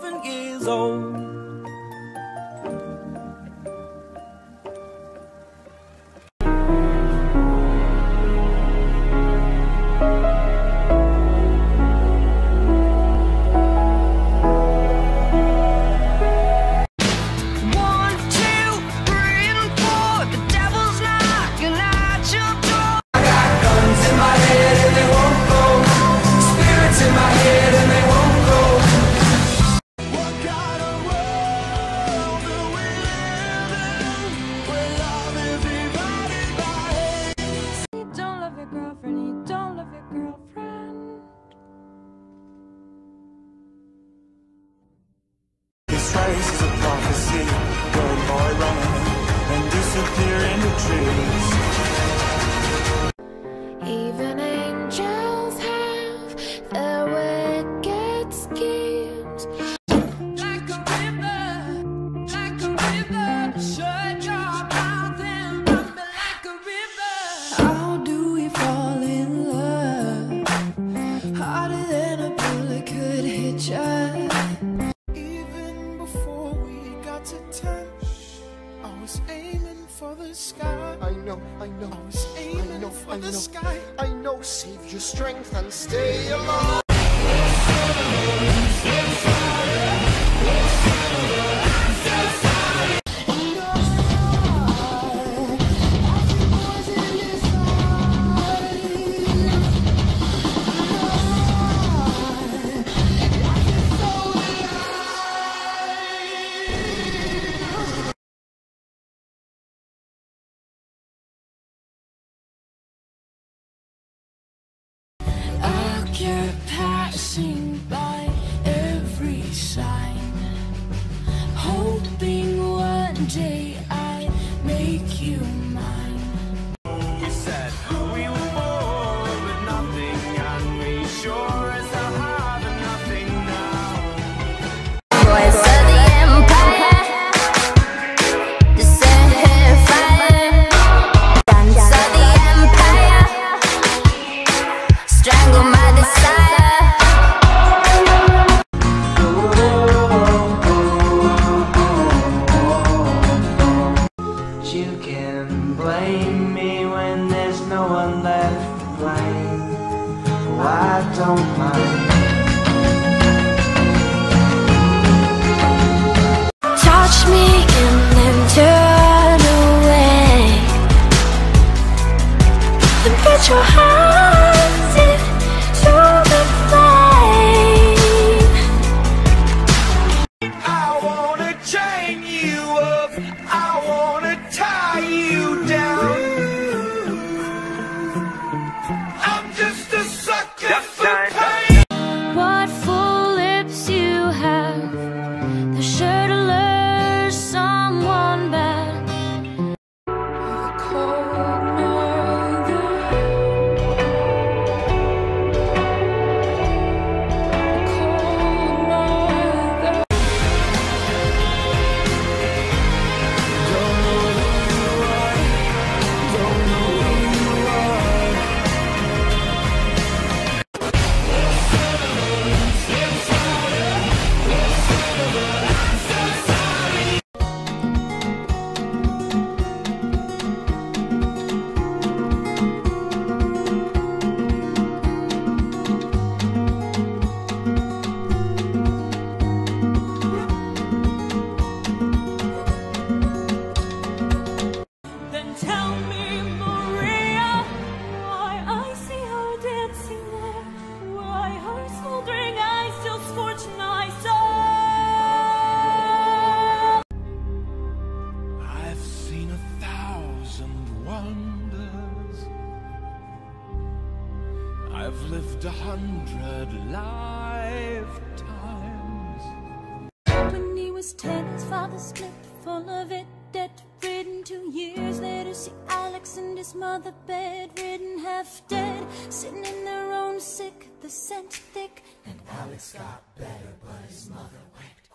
seven years old. disappear in the trees. sky. I know, I know, I was aiming I know, for I the know, sky. I know, save your strength and stay alive. passing by every sign, hoping one day. don't mind. I've lived a hundred lifetimes. When he was ten, his father split, full of it, debt-ridden. Two years later, see Alex and his mother bedridden, half dead, sitting in their own sick, the scent thick. And Alex got better, but his mother went